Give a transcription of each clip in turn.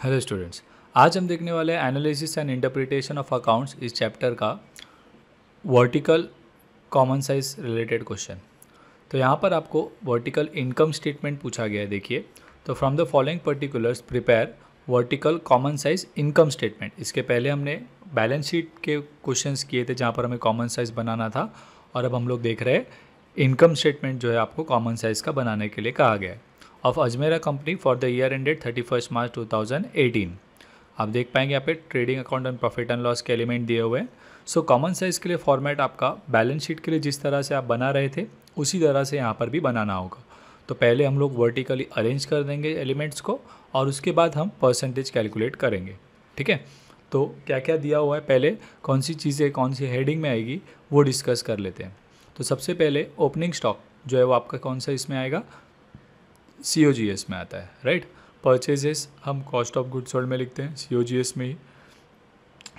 Hello students आज हम देखने वाले हैं analysis and interpretation of accounts इस चैप्टर का vertical common size related question तो यहाँ पर आपको वर्टिकल इनकम स्टेटमेंट पूछा गया है, देखिए। तो from the following particulars prepare vertical common size income statement इसके पहले हमने बैलेंस शीट के क्वेश्चन किए थे जहाँ पर हमें कॉमन साइज़ बनाना था, और अब हम लोग देख रहे हैं इनकम स्टेटमेंट जो है आपको कॉमन साइज़ का बनाने के लिए कहा गया है। Of Ajmera company for the year ended thirty first March two thousand eighteen आप देख पाएँगे यहाँ पे trading account and profit and loss के एलिमेंट दिए हुए हैं। सो कॉमन साइज़ के लिए फॉर्मेट आपका बैलेंस शीट के लिए जिस तरह से आप बना रहे थे, उसी तरह से यहाँ पर भी बनाना होगा। तो पहले हम लोग वर्टिकली अरेंज कर देंगे एलिमेंट्स को और उसके बाद हम परसेंटेज कैलकुलेट करेंगे। ठीक है? तो क्या क्या दिया हुआ है? पहले कौन सी चीज़ें, कौन सी हेडिंग में आएगी, वो डिस्कस कर लेते हैं। तो सबसे पहले ओपनिंग स्टॉक जो है वो आपका कौन सा इसमें आएगा? सी ओ जी एस में आता है राइट परचेजेस हम कॉस्ट ऑफ़ गुड सोल्ड में लिखते हैं सी ओ जी एस में ही।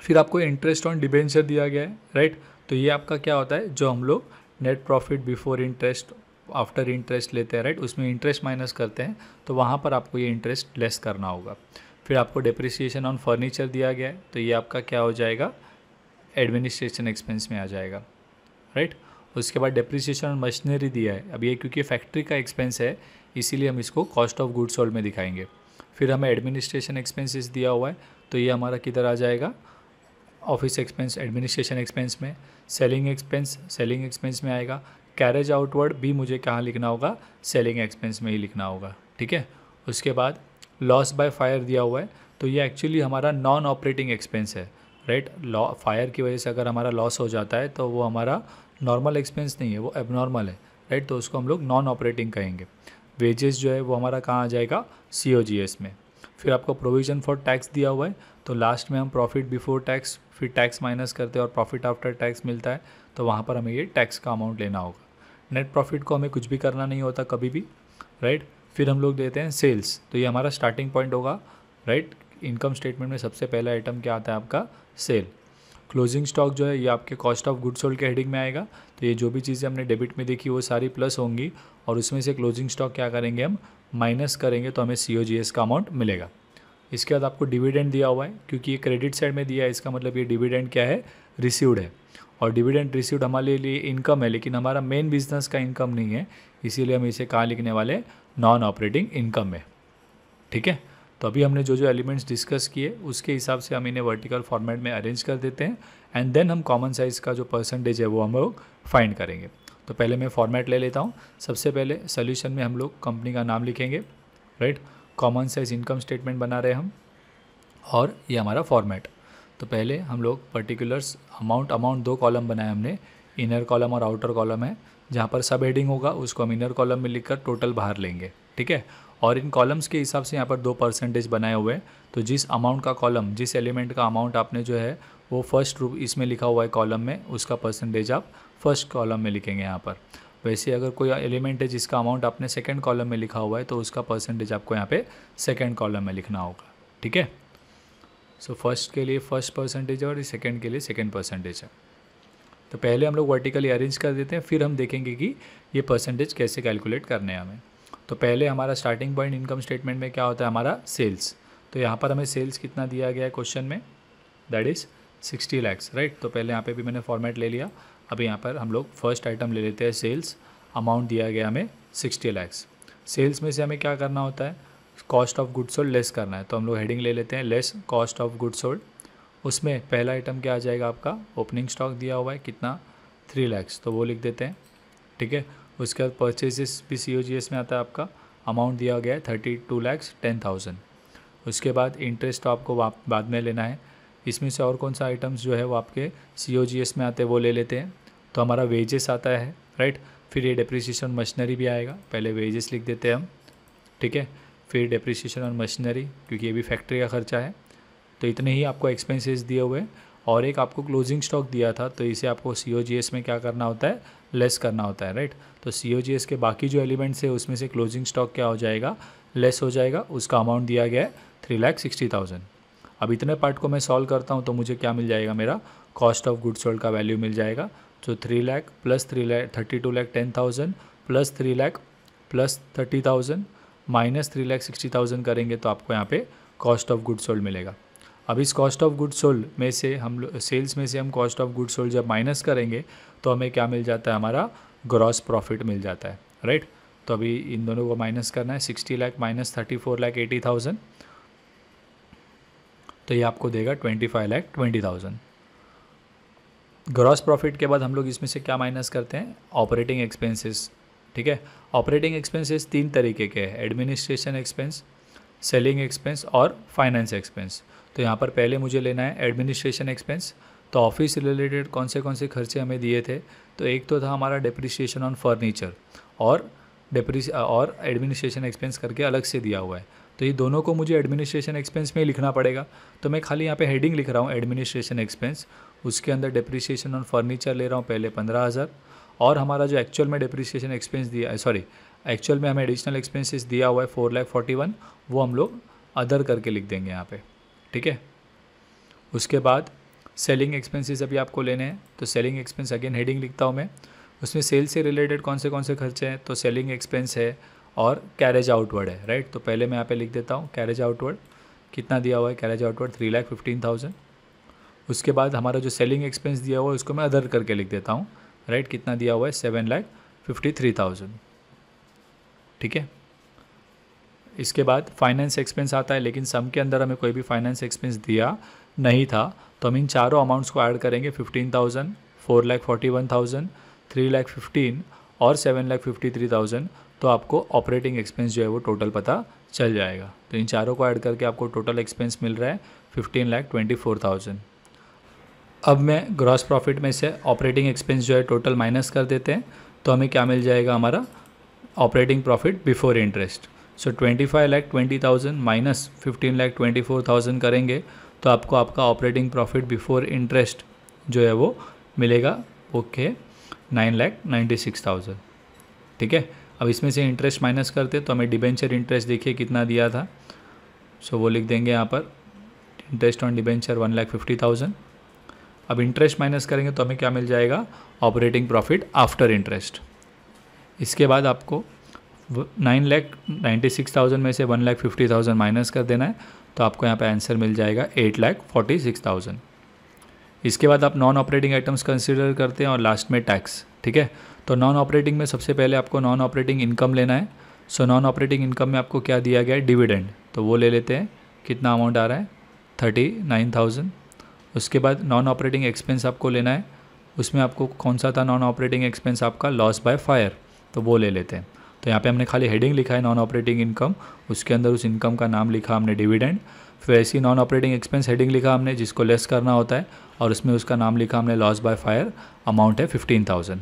फिर आपको इंटरेस्ट ऑन डिबेंचर दिया गया है राइट तो ये आपका क्या होता है, जो हम लोग net profit before interest after interest लेते हैं राइट उसमें इंटरेस्ट माइनस करते हैं तो वहाँ पर आपको ये इंटरेस्ट लेस करना होगा। फिर आपको डिप्रिसिएशन ऑन फर्नीचर दिया गया है तो ये आपका क्या हो जाएगा एडमिनिस्ट्रेशन एक्सपेंस में आ जाएगा राइट उसके बाद डिप्रिसिएशन और मशीनरी दिया है। अब ये क्योंकि फैक्ट्री का एक्सपेंस है, इसीलिए हम इसको कॉस्ट ऑफ़ गुड सोल्ड में दिखाएँगे। फिर हमें एडमिनिस्ट्रेशन एक्सपेंसेस दिया हुआ है तो ये हमारा किधर आ जाएगा? ऑफ़िस एक्सपेंस एडमिनिस्ट्रेशन एक्सपेंस में सेलिंग एक्सपेंस सेलिंग एक्सपेंस में आएगा। कैरेज आउटवर्ड भी मुझे कहाँ लिखना होगा? सेलिंग एक्सपेंस में ही लिखना होगा, ठीक है? उसके बाद लॉस बाय फायर दिया हुआ है तो ये एक्चुअली हमारा नॉन ऑपरेटिंग एक्सपेंस है राइट लॉ फायर की वजह से अगर हमारा लॉस हो जाता है तो वो हमारा नॉर्मल एक्सपेंस नहीं है, वो एबनॉर्मल है राइट तो उसको हम लोग नॉन ऑपरेटिंग कहेंगे। वेजेस जो है, वो हमारा कहाँ आ जाएगा? सी ओ जी एस में। फिर आपको प्रोविज़न फॉर टैक्स दिया हुआ है तो लास्ट में हम प्रॉफिट बिफोर टैक्स फिर टैक्स माइनस करते हैं और प्रॉफिट आफ्टर टैक्स मिलता है तो वहाँ पर हमें ये टैक्स का अमाउंट लेना होगा। नेट प्रॉफिट को हमें कुछ भी करना नहीं होता कभी भी राइट फिर हम लोग देते हैं सेल्स तो ये हमारा स्टार्टिंग पॉइंट होगा राइट इनकम स्टेटमेंट में सबसे पहला आइटम क्या आता है आपका? सेल क्लोजिंग स्टॉक जो है, ये आपके कॉस्ट ऑफ़ गुड सोल्ड के हेडिंग में आएगा। तो ये जो भी चीज़ें हमने डेबिट में देखी, वो सारी प्लस होंगी। और उसमें से क्लोजिंग स्टॉक क्या करेंगे हम? माइनस करेंगे तो हमें सी ओ जी एस का अमाउंट मिलेगा। इसके बाद आपको डिविडेंड दिया हुआ है, क्योंकि ये क्रेडिट साइड में दिया है, इसका मतलब ये डिविडेंड क्या है? रिसीव्ड है। और डिविडेंड रिसीव्ड हमारे लिए इनकम है, लेकिन हमारा मेन बिज़नेस का इनकम नहीं है। इसीलिए हम इसे कहाँ लिखने वाले नॉन ऑपरेटिंग इनकम में। ठीक है? तो अभी हमने जो जो एलिमेंट्स डिस्कस किए, उसके हिसाब से हम इन्हें वर्टिकल फॉर्मेट में अरेंज कर देते हैं एंड देन हम कॉमन साइज़ का जो परसेंटेज है वो हम लोग फाइंड करेंगे। तो पहले मैं फॉर्मेट ले लेता हूँ। सबसे पहले सोल्यूशन में हम लोग कंपनी का नाम लिखेंगे right common size income statement बना रहे हम और ये हमारा फॉर्मेट तो पहले हम लोग पर्टिकुलर्स अमाउंट अमाउंट दो कॉलम बनाए हमने। इनर कॉलम और आउटर कॉलम है। जहाँ पर सब हेडिंग होगा, उसको हम इनर कॉलम में लिखकर टोटल बाहर लेंगे, ठीक है? और इन कॉलम्स के हिसाब से यहाँ पर दो परसेंटेज बनाए हुए हैं। तो जिस अमाउंट का कॉलम जिस एलिमेंट का अमाउंट आपने जो है, वो फ़र्स्ट रूप इसमें लिखा हुआ है कॉलम में, उसका परसेंटेज आप फ़र्स्ट कॉलम में लिखेंगे यहाँ पर। वैसे अगर कोई एलिमेंट है जिसका अमाउंट आपने सेकेंड कॉलम में लिखा हुआ है तो उसका परसेंटेज आपको यहाँ पे सेकेंड कॉलम में लिखना होगा। ठीक है? सो फ़र्स्ट के लिए फ़र्स्ट परसेंटेज है और सेकेंड के लिए सेकेंड परसेंटेज है। तो पहले हम लोग वर्टिकली अरेंज कर देते हैं, फिर हम देखेंगे कि ये परसेंटेज कैसे कैलकुलेट करने हैं हमें। तो पहले हमारा स्टार्टिंग पॉइंट इनकम स्टेटमेंट में क्या होता है? हमारा सेल्स तो यहाँ पर हमें सेल्स कितना दिया गया है क्वेश्चन में? That is sixty lakhs right तो पहले यहाँ पे भी मैंने फॉर्मेट ले लिया। अभी यहाँ पर हम लोग फ़र्स्ट आइटम ले लेते हैं सेल्स अमाउंट दिया गया हमें सिक्सटी लैक्स सेल्स में से हमें क्या करना होता है? Cost of good sold less करना है। तो हम लोग हेडिंग ले लेते हैं less cost of good sold उसमें पहला आइटम क्या आ जाएगा आपका? ओपनिंग स्टॉक दिया हुआ है कितना? थ्री लैक्स तो वो लिख देते हैं, ठीक है? उसके बाद परचेजेस भी सी ओ जी एस में आता है आपका। अमाउंट दिया गया है thirty two lakhs ten thousand उसके बाद इंटरेस्ट आपको बाद में लेना है। इसमें से और कौन सा आइटम्स जो है वो आपके सी ओ जी एस में आते हैं वो ले लेते हैं। तो हमारा वेजेस आता है राइट फिर ये डिप्रिसिएशन मशीनरी भी आएगा। पहले वेजेस लिख देते हैं हम, ठीक है? फिर डिप्रिसिएशन और मशीनरी क्योंकि ये भी फैक्ट्री का खर्चा है। तो इतने ही आपको एक्सपेंसेस दिए हुए और एक आपको क्लोजिंग स्टॉक दिया था तो इसे आपको सीओजीएस में क्या करना होता है? लेस करना होता है राइट तो सीओजीएस के बाकी जो एलिमेंट्स है, उसमें से क्लोजिंग स्टॉक क्या हो जाएगा? लेस हो जाएगा, उसका अमाउंट दिया गया है थ्री लैख सिक्सटी थाउज़ेंड अब इतने पार्ट को मैं सॉल्व करता हूँ तो मुझे क्या मिल जाएगा मेरा? कॉस्ट ऑफ़ गुड सोल्ड का वैल्यू मिल जाएगा तो three lakh plus three lakh thirty two lakh ten thousand plus three lakh plus thirty thousand minus three lakh sixty thousand करेंगे तो आपको यहाँ पे कॉस्ट ऑफ़ गुड सोल्ड मिलेगा। अब इस कॉस्ट ऑफ़ गुड सोल्ड में से हम सेल्स में से हम कॉस्ट ऑफ़ गुड सोल्ड जब माइनस करेंगे तो हमें क्या मिल जाता है? हमारा ग्रॉस प्रॉफिट मिल जाता है राइट तो अभी इन दोनों को माइनस करना है sixty lakh minus thirty four lakh eighty thousand तो ये आपको देगा twenty five lakh twenty thousand gross profit के बाद हम लोग इसमें से क्या माइनस करते हैं? ऑपरेटिंग एक्सपेंसेस ठीक है? ऑपरेटिंग एक्सपेंसेस तीन तरीके के हैं एडमिनिस्ट्रेशन एक्सपेंस सेलिंग एक्सपेंस और फाइनेंस एक्सपेंस तो यहाँ पर पहले मुझे लेना है एडमिनिस्ट्रेशन एक्सपेंस तो ऑफ़िस रिलेटेड कौन से कौन से खर्चे हमें दिए थे? तो एक तो था हमारा डिप्रिसिएशन ऑन फर्नीचर और डिप्रिस और एडमिनिस्ट्रेशन एक्सपेंस करके अलग से दिया हुआ है। तो ये दोनों को मुझे एडमिनिस्ट्रेशन एक्सपेंस में लिखना पड़ेगा। तो मैं खाली यहाँ पे हेडिंग लिख रहा हूँ एडमिनिस्ट्रेशन एक्सपेंस उसके अंदर डिप्रिसिएशन ऑन फर्नीचर ले रहा हूँ पहले पंद्रह हज़ार और हमारा जो एक्चुअल में डिप्रिसिएशन एक्सपेंस दिया है सॉरी एक्चुअल में हमें एडिशनल एक्सपेंसेस दिया हुआ है फोर लैख फोर्टी वन वो हम लोग अदर करके लिख देंगे यहाँ पे। ठीक है? उसके बाद सेलिंग एक्सपेंसेस अभी आपको लेने हैं तो सेलिंग एक्सपेंस अगेन हेडिंग लिखता हूँ मैं। उसमें सेल से रिलेटेड कौन से कौन से खर्चे हैं तो सेलिंग एक्सपेंस है और कैरेज आउटवर्ड है राइट तो पहले मैं यहाँ पे लिख देता हूँ कैरेज आउटवर्ड कितना दिया हुआ है? Carriage outward three lakh fifteen thousand उसके बाद हमारा जो सेलिंग एक्सपेंस दिया हुआ है, उसको मैं अदर करके लिख देता हूँ राइट कितना दिया हुआ है? Seven lakh fifty three thousand ठीक है? इसके बाद फाइनेंस एक्सपेंस आता है, लेकिन सम के अंदर हमें कोई भी फाइनेंस एक्सपेंस दिया नहीं था। तो हम इन चारों अमाउंट्स को ऐड करेंगे fifteen thousand four lakh forty one thousand three lakh fifteen और seven lakh fifty three thousand तो आपको ऑपरेटिंग एक्सपेंस जो है वो टोटल पता चल जाएगा। तो इन चारों को ऐड करके आपको टोटल एक्सपेंस मिल रहा है fifteen lakh twenty four thousand अब मैं ग्रॉस प्रॉफिट में से ऑपरेटिंग एक्सपेंस जो है टोटल माइनस कर देते हैं। तो हमें क्या मिल जाएगा हमारा operating profit before interest so twenty five lakh twenty thousand minus fifteen lakh twenty four thousand करेंगे तो आपको आपका ऑपरेटिंग प्रॉफिट बिफोर इंटरेस्ट जो है वो मिलेगा। Okay nine lakh ninety six thousand ठीक है? अब इसमें से इंटरेस्ट माइनस करते तो हमें डिबेंचर इंटरेस्ट देखिए कितना दिया था। सो so, वो लिख देंगे यहाँ पर interest on debenture one lakh fifty thousand अब इंटरेस्ट माइनस करेंगे तो हमें क्या मिल जाएगा? ऑपरेटिंग प्रॉफिट आफ्टर इंटरेस्ट इसके बाद आपको nine lakh ninety six thousand में से one lakh fifty thousand minus कर देना है तो आपको यहाँ पे आंसर मिल जाएगा eight lakh forty six thousand. इसके बाद आप नॉन ऑपरेटिंग आइटम्स कंसिडर करते हैं और लास्ट में टैक्स ठीक है? तो नॉन ऑपरेटिंग में सबसे पहले आपको नॉन ऑपरेटिंग इनकम लेना है। सो नॉन ऑपरेटिंग इनकम में आपको क्या दिया गया है? डिविडेंड तो वो ले लेते हैं। कितना अमाउंट आ रहा है? Thirty nine thousand. उसके बाद नॉन ऑपरेटिंग एक्सपेंस आपको लेना है। उसमें आपको कौन सा था? नॉन ऑपरेटिंग एक्सपेंस आपका लॉस बाय फायर तो वो ले लेते हैं। तो यहाँ पे हमने खाली हेडिंग लिखा है नॉन ऑपरेटिंग इनकम उसके अंदर उस इनकम का नाम लिखा हमने डिविडेंड फिर ऐसी नॉन ऑपरेटिंग एक्सपेंस हेडिंग लिखा हमने जिसको लेस करना होता है, और उसमें उसका नाम लिखा हमने लॉस बाय फायर अमाउंट है फिफ्टीन थाउज़ेंड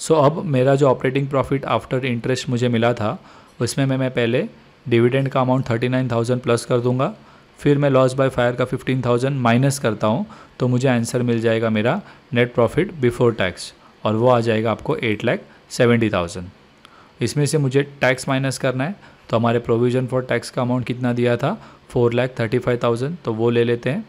सो अब मेरा जो ऑपरेटिंग प्रॉफिट आफ्टर इंटरेस्ट मुझे मिला था, उसमें मैं मैं पहले डिविडेंड का amount thirty nine thousand plus कर दूँगा, फिर मैं लॉस बाय फायर का फिफ्टीन थाउज़ेंड माइनस करता हूँ तो मुझे आंसर मिल जाएगा मेरा नेट प्रॉफिट बिफोर टैक्स और वो आ जाएगा आपको एट लैख सेवेंटी थाउज़ेंड इसमें से मुझे टैक्स माइनस करना है। तो हमारे प्रोविज़न फॉर टैक्स का अमाउंट कितना दिया था? Four lakh thirty five thousand तो वो ले लेते हैं।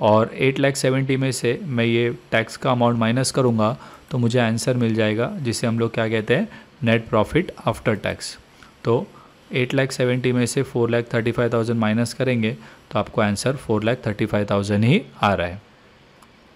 और एट लैख सेवेंटी में से मैं ये टैक्स का अमाउंट माइनस करूँगा तो मुझे आंसर मिल जाएगा, जिसे हम लोग क्या कहते हैं? नेट प्रॉफिट आफ्टर टैक्स तो एट लैख सेवेंटी में से four lakh thirty five thousand minus करेंगे तो आपको answer four lakh thirty five thousand ही आ रहा है।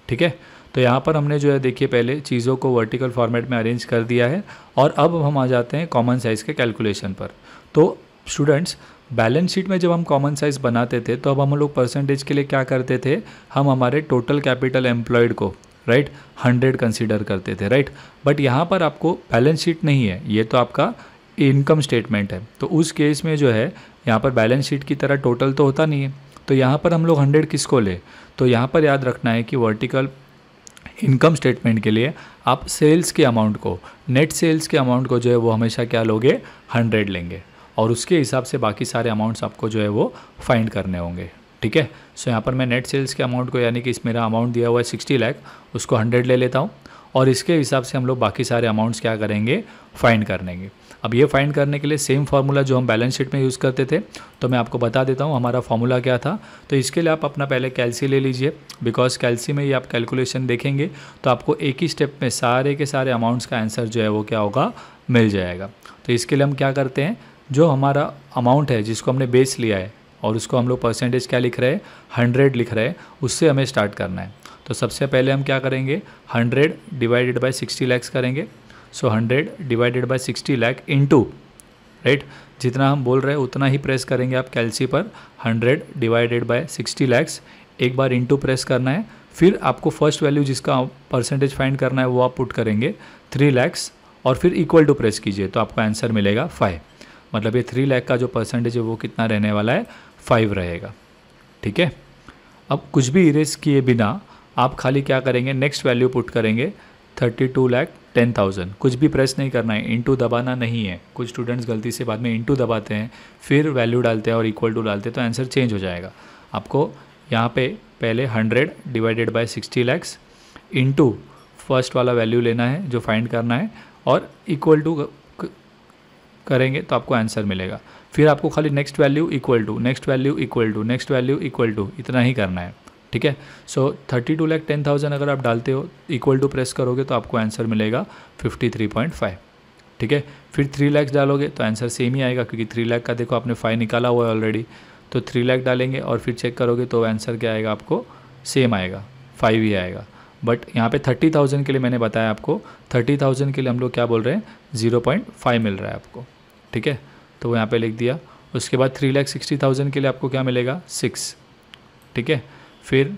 ठीक है? तो यहाँ पर हमने जो है, देखिए, पहले चीज़ों को वर्टिकल फॉर्मेट में अरेंज कर दिया है और अब हम आ जाते हैं कॉमन साइज़ के कैलकुलेशन पर। तो स्टूडेंट्स बैलेंस शीट में जब हम कॉमन साइज़ बनाते थे तो अब हम लोग परसेंटेज के लिए क्या करते थे? हम हमारे टोटल कैपिटल एम्प्लॉयड को राइट हंड्रेड कंसिडर करते थे राइट बट यहाँ पर आपको बैलेंस शीट नहीं है, ये तो आपका इनकम स्टेटमेंट है। तो उस केस में जो है, यहाँ पर बैलेंस शीट की तरह टोटल तो होता नहीं है। तो यहाँ पर हम लोग हंड्रेड किसको ले? तो यहाँ पर याद रखना है कि वर्टिकल इनकम स्टेटमेंट के लिए आप सेल्स के अमाउंट को, नेट सेल्स के अमाउंट को जो है वो हमेशा क्या लोगे? हंड्रेड लेंगे। और उसके हिसाब से बाकी सारे अमाउंट्स आपको जो है वो फाइंड करने होंगे। ठीक है? सो यहाँ पर मैं नेट सेल्स के अमाउंट को, यानी कि इस मेरा अमाउंट दिया हुआ है सिक्सटी लैख, उसको हंड्रेड ले लेता हूँ। और इसके हिसाब से हम लोग बाकी सारे अमाउंट्स क्या करेंगे? फाइंड करनेंगे अब ये फाइंड करने के लिए सेम फार्मूला जो हम बैलेंस शीट में यूज़ करते थे तो मैं आपको बता देता हूँ हमारा फार्मूला क्या था। तो इसके लिए आप अपना पहले कैल्सी ले लीजिए बिकॉज़ कैल्सी में ही आप कैलकुलेशन देखेंगे तो आपको एक ही स्टेप में सारे के सारे अमाउंट्स का आंसर जो है वो क्या होगा, मिल जाएगा। तो इसके लिए हम क्या करते हैं, जो हमारा अमाउंट है, जिसको हमने बेस लिया है, और उसको हम लोग परसेंटेज क्या लिख रहे हैं हंड्रेड लिख रहे हैं, उससे हमें स्टार्ट करना है। तो सबसे पहले हम क्या करेंगे hundred divided by sixty lakhs करेंगे। So hundred divided by sixty lakh into, right? जितना हम बोल रहे हैं, उतना ही प्रेस करेंगे आप कैलसी पर, hundred divided by sixty lakhs. एक बार इंटू प्रेस करना है, फिर आपको फ़र्स्ट वैल्यू जिसका परसेंटेज फाइंड करना है, वो आप पुट करेंगे, थ्री लैक्स, और फिर इक्वल टू प्रेस कीजिए तो आपको आंसर मिलेगा फाइव। मतलब ये थ्री लैख का जो परसेंटेज है, वो कितना रहने वाला है? फाइव रहेगा, ठीक है? अब कुछ भी इरेज किए बिना आप खाली क्या करेंगे, नेक्स्ट वैल्यू पुट करेंगे, thirty two lakh ten thousand कुछ भी प्रेस नहीं करना है। इंटू दबाना नहीं है। कुछ स्टूडेंट्स गलती से बाद में इंटू दबाते हैं, फिर वैल्यू डालते हैं और इक्वल टू डालते हैं तो आंसर चेंज हो जाएगा। आपको यहाँ पे पहले hundred divided by sixty lakhs into first वाला वैल्यू लेना है, जो फाइंड करना है, और इक्वल टू करेंगे तो आपको आंसर मिलेगा। फिर आपको खाली next value equal to next value equal to next value equal to इतना ही करना है। ठीक है? So thirty two lakh ten thousand अगर आप डालते हो इक्वल टू प्रेस करोगे तो आपको आंसर मिलेगा फिफ्टी थ्री पॉइंट फाइव ठीक है? फिर थ्री लैक्स डालोगे तो आंसर सेम ही आएगा, क्योंकि थ्री लैख का देखो आपने फाइव निकाला हुआ है ऑलरेडी तो थ्री लैख डालेंगे और फिर चेक करोगे तो आंसर क्या आएगा आपको? सेम आएगा फाइव ही आएगा। बट यहाँ पे थर्टी थाउज़ेंड के लिए मैंने बताया आपको थर्टी थाउज़ेंड के लिए हम लोग क्या बोल रहे हैं? ज़ीरो पॉइंट फाइव मिल रहा है आपको, ठीक है? तो वो यहाँ पे लिख दिया। उसके बाद थ्री लैख सिक्सटी थाउज़ेंड के लिए आपको क्या मिलेगा? सिक्स ठीक है? फिर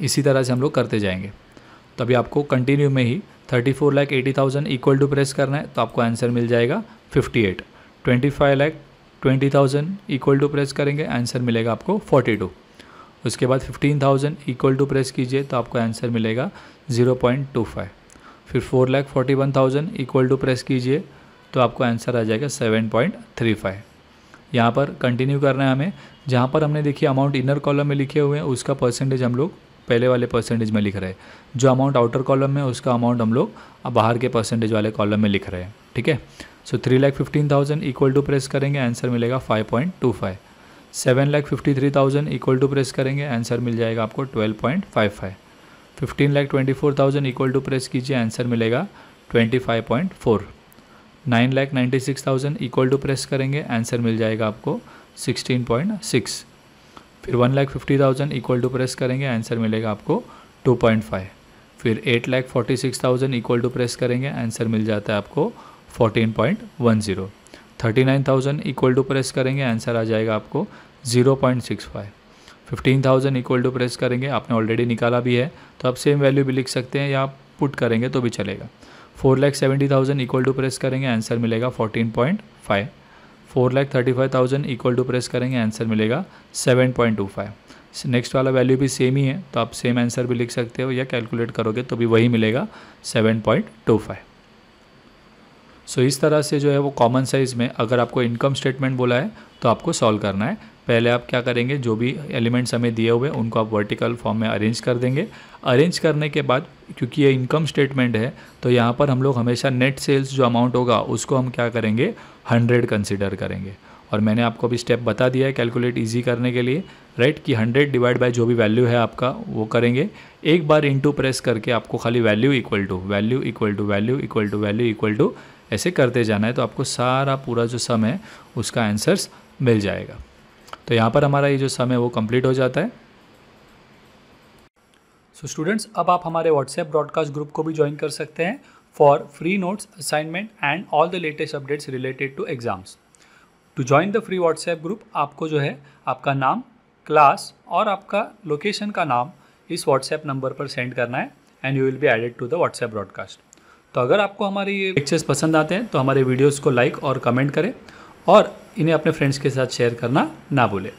इसी तरह से हम लोग करते जाएँगे। तो अभी आपको कंटिन्यू में ही thirty four lakh eighty thousand equal to press करना है तो आपको आंसर मिल जाएगा fifty eight twenty five lakh twenty thousand equal to press करेंगे आंसर मिलेगा आपको फोर्टी टू उसके बाद fifteen thousand equal to press कीजिए तो आपको आंसर मिलेगा ज़ीरो पॉइंट टू फाइव फिर four lakh forty one thousand equal to press कीजिए तो आपको आंसर आ जाएगा सेवन पॉइंट थ्री फाइव यहाँ पर कंटिन्यू करना है हमें। जहाँ पर हमने देखिए अमाउंट इनर कॉलम में लिखे हुए हैं, उसका परसेंटेज हम लोग पहले वाले परसेंटेज में लिख रहे हैं। जो अमाउंट आउटर कॉलम में उसका अमाउंट हम लोग बाहर के परसेंटेज वाले कॉलम में लिख रहे हैं, ठीक है? So three lakh fifteen thousand equal to press करेंगे आंसर मिलेगा five point two five seven lakh fifty three thousand equal to press करेंगे आंसर मिल जाएगा आपको twelve point five five fifteen lakh twenty four thousand equal to press कीजिए answer मिलेगा twenty five point four nine lakh ninety six thousand equal to press करेंगे answer मिल जाएगा आपको सिक्सटीन पॉइंट सिक्स। फिर one lakh fifty thousand equal to press करेंगे answer मिलेगा आपको टू पॉइंट फाइव। फिर eight lakh forty six thousand equal to press करेंगे आंसर मिल जाता है आपको fourteen point one zero. Thirty nine thousand equal to press करेंगे आंसर आ जाएगा आपको zero point six five. Fifteen thousand equal to press करेंगे, आपने ऑलरेडी निकाला भी है तो आप सेम वैल्यू भी लिख सकते हैं या पुट करेंगे तो भी चलेगा। Four lakh seventy thousand equal to press करेंगे आंसर मिलेगा fourteen point five four lakh thirty five thousand equal to press करेंगे आंसर मिलेगा seven point two five next वाला वैल्यू भी सेम ही है तो आप सेम आंसर भी लिख सकते हो या कैलकुलेट करोगे तो भी वही मिलेगा seven point two five so इस तरह से जो है वो कॉमन साइज़ में अगर आपको इनकम स्टेटमेंट बोला है तो आपको सॉल्व करना है। पहले आप क्या करेंगे, जो भी एलिमेंट्स हमें दिए हुए उनको आप वर्टिकल फॉर्म में अरेंज कर देंगे। अरेंज करने के बाद, क्योंकि ये इनकम स्टेटमेंट है तो यहाँ पर हम लोग हमेशा नेट सेल्स जो अमाउंट होगा, उसको हम क्या करेंगे, हंड्रेड कंसिडर करेंगे। और मैंने आपको अभी स्टेप बता दिया है कैलकुलेट इजी करने के लिए, राइट, कि हंड्रेड डिवाइड बाय जो भी वैल्यू है आपका, वो करेंगे। एक बार इंटू प्रेस करके आपको खाली value equal to, value equal to, value equal to, value equal to, ऐसे करते जाना है तो आपको सारा पूरा जो सम है, उसका आंसर्स मिल जाएगा। तो यहाँ पर हमारा ये जो सम है वो कंप्लीट हो जाता है। सो so स्टूडेंट्स अब आप हमारे व्हाट्सएप ब्रॉडकास्ट ग्रुप को भी ज्वाइन कर सकते हैं for free notes assignment and all the latest updates related to exams to join the free WhatsApp group आपको जो है, आपका नाम क्लास और आपका लोकेशन का नाम इस व्हाट्सएप नंबर पर सेंड करना है and you will be added to the WhatsApp broadcast तो अगर आपको हमारे ये लेक्चर्स पसंद आते हैं तो हमारे वीडियोज़ को लाइक और कमेंट करें और इन्हें अपने फ्रेंड्स के साथ शेयर करना ना भूलें।